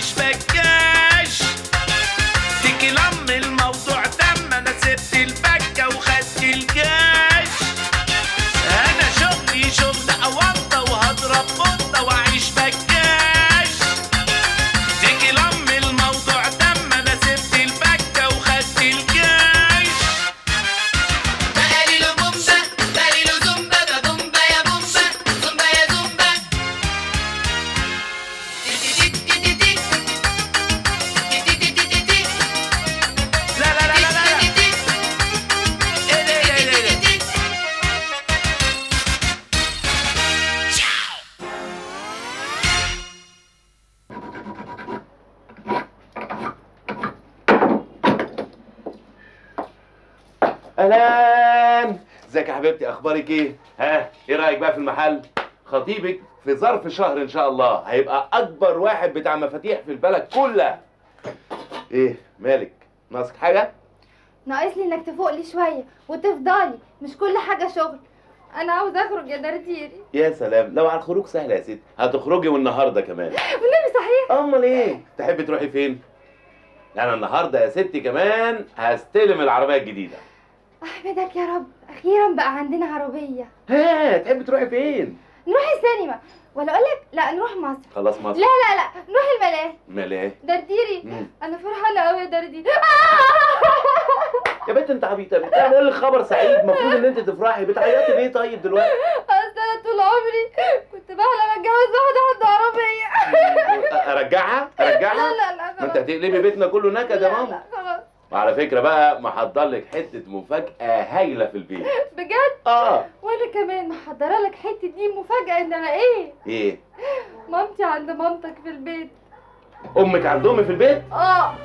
respect ازيك يا حبيبتي أخبارك إيه؟ ها؟ إيه رأيك بقى في المحل؟ خطيبك في ظرف شهر إن شاء الله هيبقى أكبر واحد بتاع مفاتيح في البلد كلها. إيه مالك؟ ناقصك حاجة؟ ناقص لي إنك تفوق لي شوية وتفضلي مش كل حاجة شغل. أنا عاوز أخرج يا درديري يا سلام لو على الخروج سهله يا ستي هتخرجي والنهاردة كمان. والنبي صحيح. أمال إيه؟ تحبي تروحي فين؟ أنا النهارده يا ستي كمان هستلم العربية الجديدة. احمدك يا رب. أخيرا بقى عندنا عربية. ها تحبي تروحي فين؟ نروح السينما. ولا أقول لك لا نروح مصر. خلاص لا مصر. لا لا نروح الملاهي. ملاهي؟ درديري. مم. أنا فرحانة قوي يا درديري. يا بنت أنت عبيطة. بتعمل لك خبر سعيد؟ المفروض إن أنت تفرحي. بتعيطي ليه طيب دلوقتي؟ أصل أنا طول عمري كنت بحلم أتجوز واحدة عنده عربية. أرجعها؟ أرجعها؟ لا لا لا ما أنت هتقلبي بيتنا كله نكد يا لا ماما. لا وعلى فكرة بقى محضر لك حتة مفاجأة هايلة في البيت. بجد؟ آه. وأنا كمان محضرة لك حتة دي مفاجأة. انما إيه؟ إيه؟ مامتي عند مامتك في البيت. أمك عند أمي في البيت؟ آه.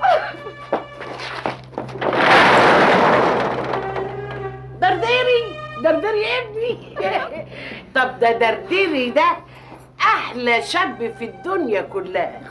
درديري درديري ابني. طب ده درديري ده أحلى شاب في الدنيا كلها.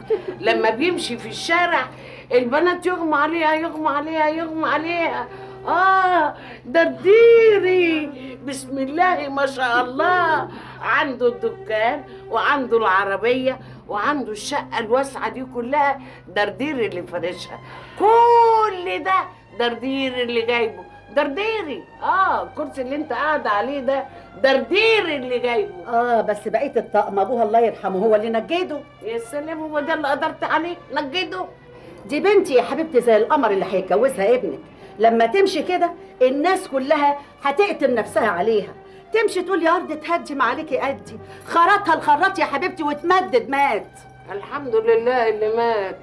لما بيمشي في الشارع البنات يغمى عليها يغمى عليها يغمى عليها. آه درديري بسم الله ما شاء الله. عنده الدكان وعنده العربية وعنده الشقة الواسعة دي كلها. درديري اللي فارشها كل ده درديري اللي جايبه. درديري آه الكرسي اللي انت قاعد عليه ده درديري اللي جايبه. آه بس بقيه الطقم أبوها الله يرحمه هو اللي نجده. يا سلام هو ده اللي قدرت عليه؟ نجده؟ دي بنتي يا حبيبتي زي القمر اللي هيتجوزها ابنك. لما تمشي كده الناس كلها هتقتل نفسها عليها. تمشي تقول يا أرض تهدي ما عليكي قدي. خرطها الخراط يا حبيبتي وتمدد مات. الحمد لله اللي مات.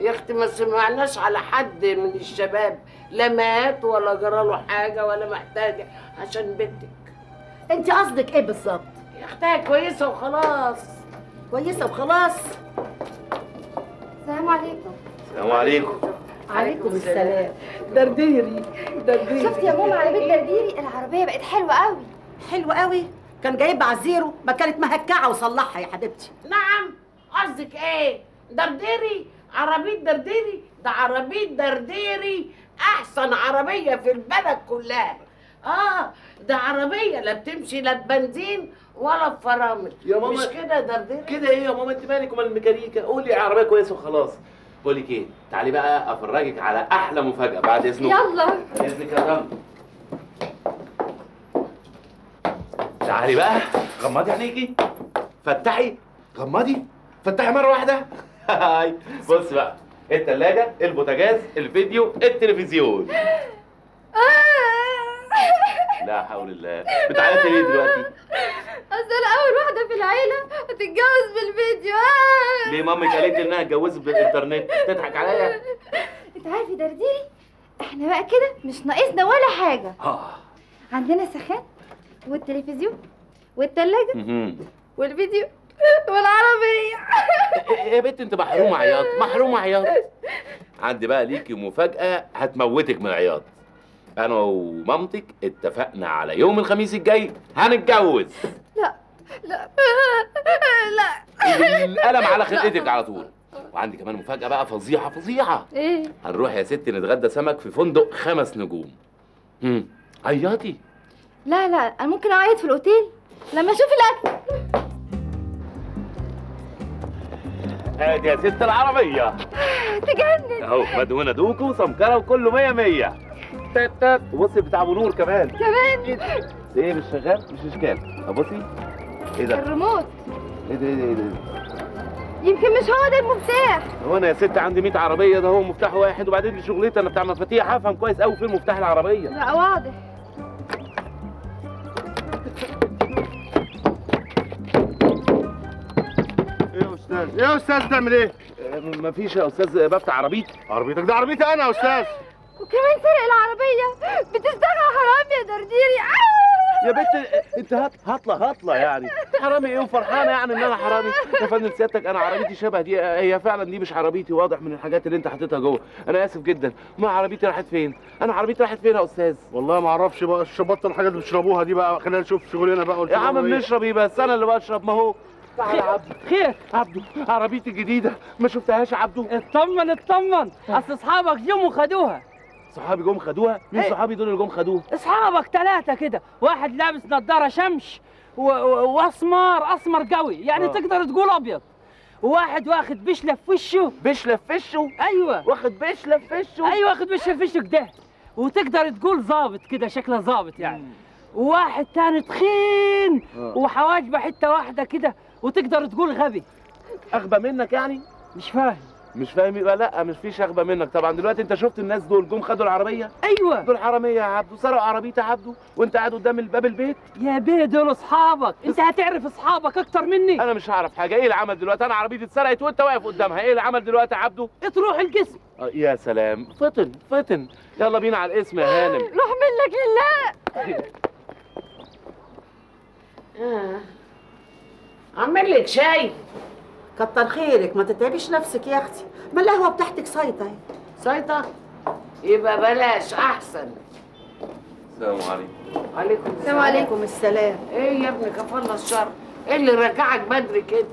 يا أختي ما سمعناش على حد من الشباب. لا مات ولا جراله حاجة ولا محتاجة عشان بنتك. أنت قصدك إيه بالظبط؟ يا اختها كويسة وخلاص. كويسة وخلاص. السلام عليكم. السلام عليكم. عليكم السلام. درديري درديري. شفت يا ماما على بيت درديري؟ العربية بقت حلوة قوي. حلو قوي؟ كان جايبها على الزيرو ما كانت مهكعة وصلحها يا حبيبتي. نعم. قصدك إيه؟ درديري؟ عربية درديري؟ ده عربية درديري. أحسن عربية في البلد كلها. آه ده عربية لا بتمشي لا بنزين ولا بفرامل. يا ماما- مش كده درديري؟ كده إيه يا ماما؟ أنت مالك ومال الميكانيكا؟ قولي عربية كويسة وخلاص. بقول لك إيه؟ تعالي بقى أفرجك على أحلى مفاجأة بعد إذنك. يلا. إذنك يا طنط تعالي بقى. غمضي عينيكي. فتحي. غمضي. فتحي مرة واحدة. هاي. بص بقى. التلاجة البوتاجاز الفيديو التلفزيون. لا حول الله. بتعيطي ليه دلوقتي؟ أصل أنا أول واحدة في العيلة هتتجوز بالفيديو. آه. ليه مامك قالت لي إنها اتجوزت بالإنترنت؟ تضحك عليا. أنت عارف يا درديري إحنا بقى كده مش ناقصنا ولا حاجة. آه. عندنا سخان والتلفزيون والتلاجة. والفيديو والعربية. يا بنت أنت محرومه عياط محرومه عياط. عندي بقى ليكي مفاجأة هتموتك من العياط. أنا ومامتك اتفقنا على يوم الخميس الجاي هنتجوز. لا لا لا. القلم على خلقتك على طول. وعندي كمان مفاجأة بقى فظيعة فظيعة. إيه؟ هنروح يا ستي نتغدى سمك في فندق خمس نجوم. هم، عياطي لا لا أنا ممكن أعيط في الأوتيل لما أشوف الأكل. هادي يا ست العربية. تجنن. أهو مدهونة دوكو وسمكره وكله مية مية. تات تات. وبصي بتاع أبو نور كمان. كمان؟ إيه مش شغال؟ مش إشكال. ابصي إيه ده؟ الريموت. إيه ده؟ إيه ده, إيه ده؟ يمكن مش هو ده المفتاح. هو أنا يا ست عندي 100 عربية ده هو مفتاح واحد وبعدين دي شغلتي أنا بتاع مفاتيح. هفهم كويس قوي فين مفتاح العربية. لا واضح. إيه يا أستاذ؟ إيه يا أستاذ تعمل إيه؟ آه، مفيش يا أستاذ بفتح عربيتي. عربيتك ده عربيتي أنا يا أستاذ. وكمان سرق العربية. بتشتغل حرام يا درديري. آه! يا بنت انت هط... هطلة هطلة يعني. حرامي إيه وفرحانة يعني إن أنا حرامي؟ يا فندم سيادتك أنا عربيتي شبه دي. هي فعلا دي مش عربيتي واضح من الحاجات اللي أنت حاططها جوه. أنا آسف جدا. ما عربيتي راحت فين؟ أنا عربيتي راحت فين يا أستاذ؟ والله ما أعرفش بقى بطل الحاجات اللي بتشربوها دي بقى. خلينا نشوف شغلنا بقى يا عم. بنشرب إيه بس؟ أنا اللي بشرب ما هو. تعالى يا عبده خير. عبده عربيتي الجديده ما شفتهاش يا عبده اطمن اطمن. أصل أصحابك جم خدوها صحابي جم خدوها؟ مين؟ صحابي دول اللي جم خدوها؟ اصحابك ثلاثة كده. واحد لابس نظارة شمش واسمر أسمر قوي. يعني آه. تقدر تقول أبيض. وواحد واخد بشلة في وشه. بشلة في وشه؟ أيوه. واخد بشلة في وشه؟ أيوه واخد بشلة في وشه كده وتقدر تقول ظابط كده شكله ظابط يعني. وواحد تاني تخين آه. وحواجبه حتة واحدة كده وتقدر تقول غبي. أغبى منك يعني؟ مش فاهم. مش فاهم يبقى لا مش فيش اغبى منك. طبعا دلوقتي انت شفت الناس دول جم خدوا العربية؟ أيوه. دول حرامية يا عبدو سرقوا عربيتي يا عبدو وانت قاعد قدام الباب البيت؟ يا بيه دول أصحابك. انت هتعرف أصحابك أكتر مني. أنا مش هعرف حاجة. إيه العمل دلوقتي؟ أنا عربيتي اتسرقت وأنت واقف قدامها. إيه العمل دلوقتي يا عبدو تروح القسم آه يا سلام. فطن فطن. يلا بينا على الاسم يا هانم. روح منك لله آه. اعمل لك شاي. كتر خيرك ما تتعبيش نفسك يا أختي. ما القهوة بتاعتك صايته أهي. سيطة يبقى بلاش أحسن. السلام عليكم. عليكم السلام. عليكم السلام. إيه يا ابني كفالة الشر. إيه اللي رجعك بدري كده؟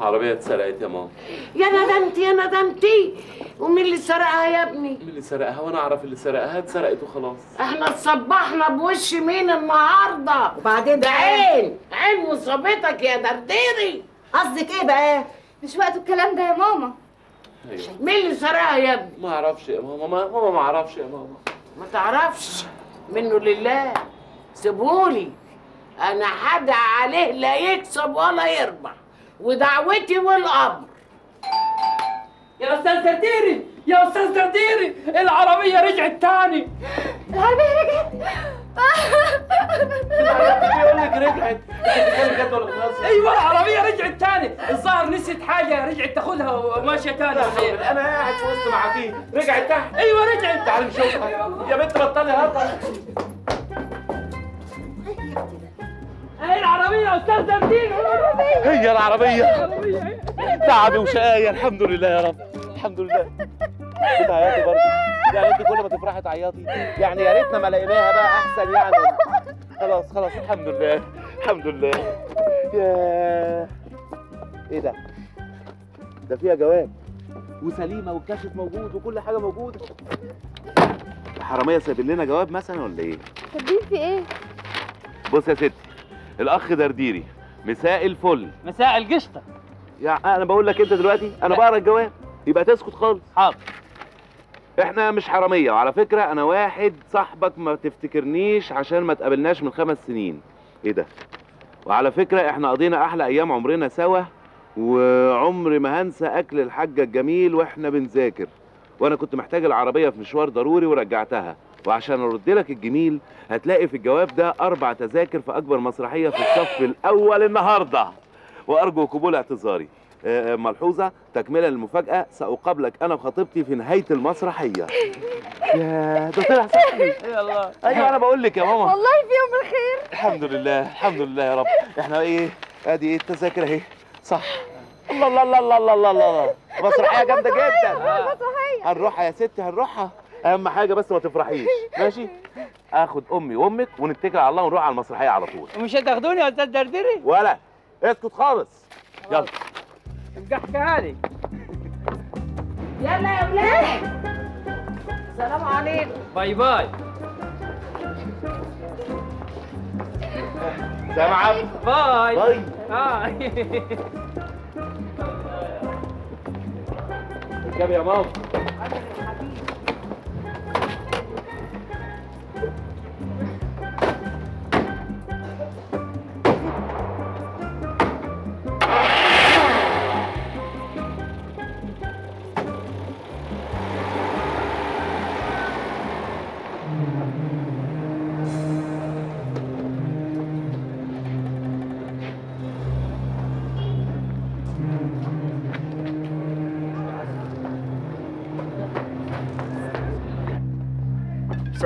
عربية اتسرقت يا ماما. يا ندمتي يا ندمتي. ومين اللي سرقها يا ابني؟ مين اللي سرقها؟ وأنا أعرف اللي سرقها اتسرقت وخلاص. إحنا اتصبحنا بوش مين النهارده؟ وبعدين ده؟ عين عين مصابتك يا درديري. قصدك إيه بقى؟ مش وقت الكلام ده يا ماما. أيوه. مين اللي سرقها يا ابني؟ ما أعرفش يا ماما ما ماما ما أعرفش يا ماما. ما تعرفش. منه لله. سيبهولي. أنا هدعي عليه لا يكسب ولا يربح. ودعوتي والامر. يا أستاذ درديري يا أستاذ درديري العربية رجعت تاني. العربية رجعت. بيقول لك رجعت أيوه العربية رجعت تاني. الظاهر نسيت حاجة رجعت تاخدها وماشية تاني. أنا قاعد في وسط معاتيه رجعت تحت. أيوه رجعت. تعالي نشوفها يا بنت بطلي هطل اهي العربية يا أستاذ درديري هي العربية. العربيه تعبي وشقاية. الحمد لله يا رب. الحمد لله. بتعيطي برضه يعني انت كل ما تفرحي تعيطي. يعني يا ريتنا ما لقيناها بقى أحسن يعني. خلاص خلاص الحمد لله الحمد لله. يا إيه ده؟ ده فيها جواب. وسليمة والكشف موجود وكل حاجة موجودة. الحراميه سايبين لنا جواب مثلا ولا إيه؟ كاتبين في إيه؟ بص يا ستي الأخ درديري مساء الفل. مساء القشطة. يعني أنا بقول لك أنت دلوقتي أنا بقرأ الجواب يبقى تسكت خالص. حاضر. إحنا مش حرامية. وعلى فكرة أنا واحد صاحبك ما تفتكرنيش عشان ما تقابلناش من خمس سنين. إيه ده؟ وعلى فكرة إحنا قضينا أحلى أيام عمرنا سوا وعمري ما هنسى أكل الحاجة الجميل وإحنا بنذاكر. وأنا كنت محتاج العربية في مشوار ضروري ورجعتها. وعشان أرد لك الجميل هتلاقي في الجواب ده أربع تذاكر في أكبر مسرحية في الصف الأول النهارده. وأرجو قبول اعتذاري. ملحوظة. تكملة للمفاجأة سأقابلك أنا وخطيبتي في نهاية المسرحية. يا ده طلع صحيح يلا أيوه أنا بقول لك يا ماما. والله في يوم الخير. الحمد لله الحمد لله يا رب. إحنا إيه؟ أدي إيه؟ التذاكر أهي. صح. الله الله الله الله الله الله الله. مسرحية جامدة جدا. مسرحية. هنروحها يا ستي هنروحها. أهم حاجة بس ما تفرحيش. ماشي؟ آخد أمي وأمك ونتكل على الله ونروح على المسرحية على طول. ومش هتاخدوني يا أستاذ درديري ولا. اسكت خالص. يلا. احكيها لي يلا يا ولاد. سلام عليكم. bye bye. سامعه باي. باي. باي. اركبي يا ماما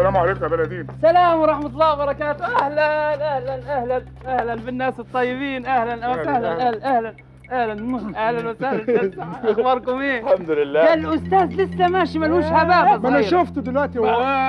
السلام عليكم يا بلدين السلام ورحمة الله وبركاته. أهلا أهلا أهلا أهلا بالناس الطيبين. أهلا أهلا أهلا أهلا. أهلا وسهلا. أخباركم إيه؟ الحمد ده لله الأستاذ لسه ماشي ملوش هبابة ما أنا. شفته دلوقتي هو.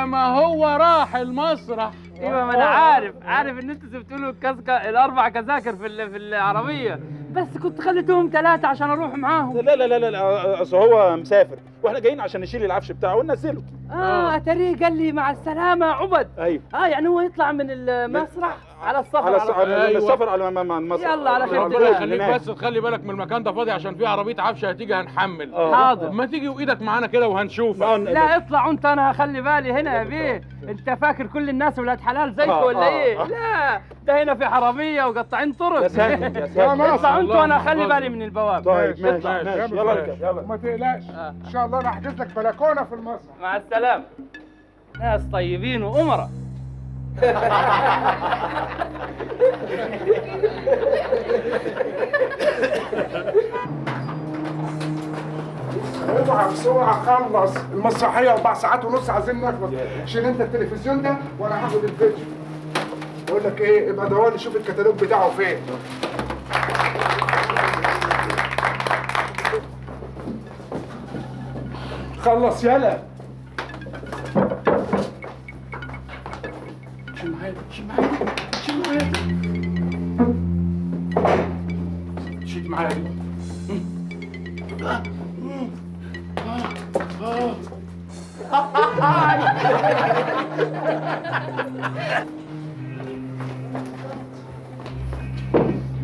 ما هو راح المسرح. إيوه ما أنا عارف عارف إن أنتوا سبتوا له الأربع كذاكر في في العربية. بس كنت خليتهم ثلاثة عشان أروح معاهم. لا لا لا لا لا أصل هو مسافر. وإحنا جايين عشان نشيل العفش بتاعه وننزله. آه اتاريه قال لي مع السلامة عبد. أيوه. آه يعني هو يطلع من المسرح. على السفر على الس- على على طول. السفر على ما- ما- مصر يلا على خير ربنا. يخليك خليك بس تخلي بالك من المكان ده فاضي عشان في عربية عفشة هتيجي هنحمل. حاضر. ما تيجي وإيدك معانا كده وهنشوفك لا اطلع انت أنا هخلي بالي هنا يا بيه. انت فاكر كل الناس ولاد حلال زيكم آه، ولا آه، إيه؟ آه. لا ده هنا في حراميه وقطاعين طرق. يا ساتر يا ساتر. اطلع انت وأنا هخلي الله. بالي من البواب. طيب ماشي يلا يلا ما تقلقش. إن شاء الله أنا هحجز لك بلكونة في المسرح مع السلامة. ناس طيبين وأمراء. اوعى بسرعة خلص. المسرحية أربع ساعات ونص عايزين نخلص. شيل أنت التلفزيون ده وأنا هاخد الفيديو. بقول لك إيه ابقى دور لي شوف الكتالوج بتاعه فين. خلص يلا. معايا شيل معايا شيل معايا شيل معايا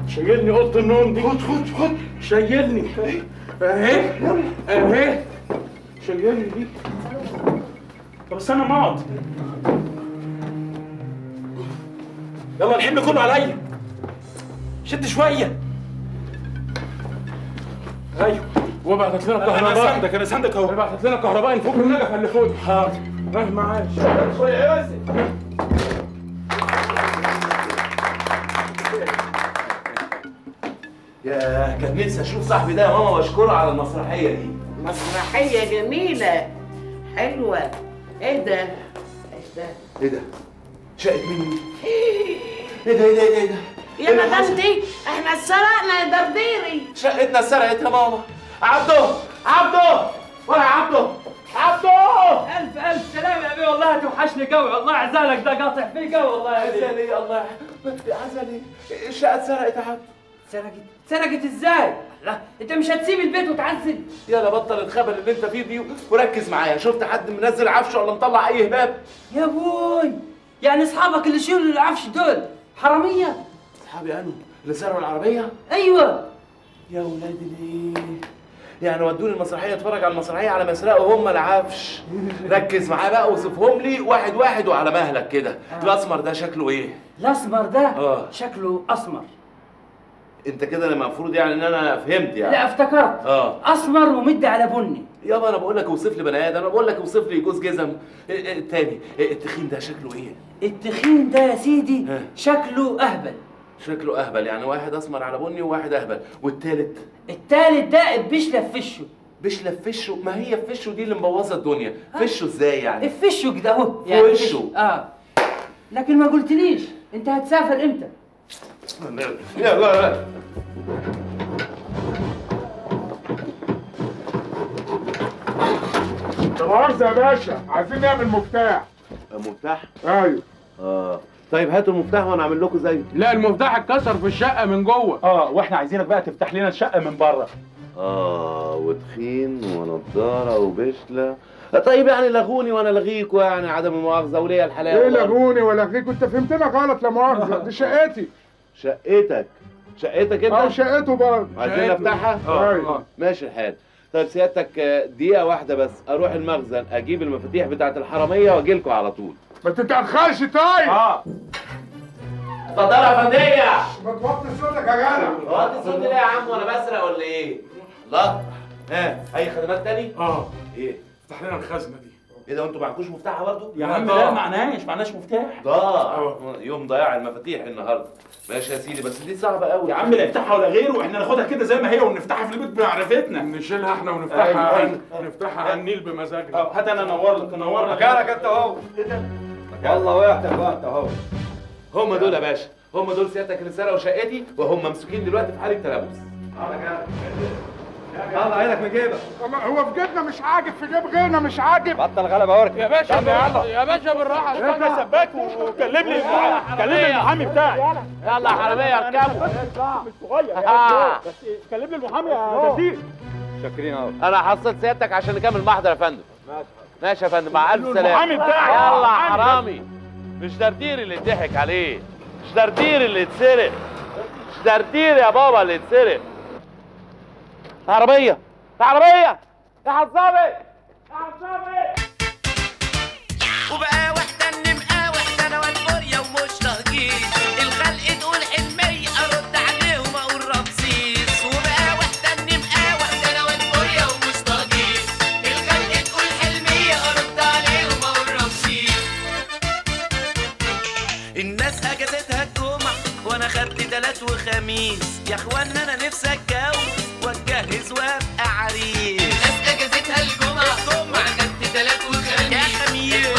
شايلني أوضة النوم دي. خد خد خد. شايلني. أهي أهي. شايلني دي. طب استنى ما أقعد. يلا الحمل كله عليا. شد شوية. أيوه. وبعتت لنا أنا كهرباء. ساندك أنا ساندك أهو. بعتت لنا كهرباء نفك النجفه اللي فوق. حاضر. أه معاش. يا كان نفسي أشوف صاحبي ده يا ماما وأشكره على المسرحية دي. مسرحية جميلة. حلوة. إيه ده؟ إيه ده؟ إيه ده؟ شقت مني؟ إيه ده إيه ده إيه ده؟ يا مدام دي إحنا اتسرقنا يا درديري شقتنا اتسرقت يا ماما. عبده عبده ولا عبده؟ عبده! ألف ألف سلام يا بيه والله توحشني قوي والله عزالك ده قاطع فيه قوي والله يا بيه عزلي الله. عزلي الشقه اتسرقت يا عبده سرقت سرقت إزاي؟ لا أنت مش هتسيب البيت وتعزل؟ يلا بطل الخبل اللي أنت فيه دي وركز معايا. شفت حد منزل عفش ولا مطلع أي هباب؟ يا بوي يعني أصحابك اللي شيلوا العفش دول حرامية؟ اصحابي انو اللي سرقوا العربيه أيوه. يا ولاد الايه يعني ودوني المسرحية اتفرج على المسرحية على ما يسرقوا هم العفش. ركز معايا بقى وصفهم لي واحد واحد وعلى مهلك كده. الأسمر ده شكله إيه؟ الأسمر ده آه. شكله أسمر. انت كده لما المفروض يعني ان أنا فهمت يعني. لا افتكرت. آه. أسمر ومدي على بني. يابا أنا بقول لك أوصف لي بني آدم أنا بقول لك أوصف لي جوز جزم. إيه إيه التاني إيه التخين ده شكله إيه؟ التخين ده يا سيدي ها. شكله أهبل. شكله أهبل يعني واحد أسمر على بني وواحد أهبل. والتالت؟ التالت ده بيشلف فشه بيشلف فشه ما هي فشه دي اللي مبوظة الدنيا. فشه إزاي يعني؟ فشه كده اهو في وشه. آه. لكن ما قلتليش أنت هتسافر إمتى؟ يلا يلا. لا مؤاخذة يا باشا. عايزين نعمل مفتاح. مفتاح أيوه. آه. طيب هاتوا المفتاح وأنا اعمل لكم زيه. لا المفتاح اتكسر في الشقة من جوه. آه وإحنا عايزينك بقى تفتح لنا الشقة من بره. آه وتخين ونضارة وبشلة. طيب يعني لغوني وأنا الغيكوا يعني عدم المؤاخذه وليا الحلاوة. إيه لغوني ولا غيك انت فهمتنا غلط لا مؤاخذة. دي شقتي. شقتك. شقتك آه انت شقته. برضه عايزين افتحها أيوه ماشي الحال. طيب سيادتك آه، دقيقة واحدة بس. أروح المخزن أجيب المفاتيح بتاعت الحرامية وأجي لكم على طول. ما تتأخرش طيب. آه. اتفضل يا فندية. ما توطي صوتك يا جدع. وطي صوتي ليه يا عم؟ وأنا بسرق ولا إيه؟ لا. ها أي خدمات تاني؟ آه. إيه؟ افتح لنا الخزنة دي. إيه ده وأنتوا معكوش مفتاحها برضه؟ يا عم لا. معناش معناش مفتاح. ضاع يوم ضياع المفاتيح النهارده. ماشي يا سيدي بس دي صعبة قوي. يا عم لا يفتحها ولا غيره إحنا ناخدها كده زي ما هي ونفتحها في البيت بمعرفتنا. نشيلها إحنا ونفتحها أيوة. نفتحها على النيل بمزاجنا. أه هات أنا أنور لك أنور لك. مكانك أنت أهو. والله وقعتك بقى أنت أهو. هم دول يا باشا. هم دول سيادتك اللي سرقوا شقتي وهم ممسوكين دلوقتي في حالة تلبس. طلع عينك من جيبك هو في جيبنا مش عاجب في جيب غيرنا مش عاجب. بطل غلبة ورك يا باشا يلا يا باشا بالراحة. انت سباك وكلم لي المع- كلم لي المحامي بتاعي. يلا. يا حراميه اركبوا مش صغير يا آه. بس كلم لي المحامي يا تدير شاكرين اهو أنا حصلت سيادتك عشان نكمل محضر يا فندم. ماشي. يا فندم مع ألف سلامة. المحامي بتاعي يلا. حرامي. مش دردير اللي اتضحك عليه. مش دردير اللي اتسرق. مش دردير يا بابا اللي اتسرق. عربية عربية. يا حصابي يا حصابي وبقى واحدة النمقى واحدة أنا والبورية ومش تهجير الخلق تقول حلمية أرد عليهم أقول رمسيس. وبقى واحدة النمقى واحدة أنا والبورية ومش تهجير الخلق تقول حلمية أرد عليهم أقول رمسيس. الناس أجازتها الجمعة. وأنا خدت تلات وخميس. يا اخوانا أنا نفسي أتجوز وأتجهز وأبقى عريس. الناس أجازتها الجمعة. الجمعة. خدت تلات وخميس. يا خميس.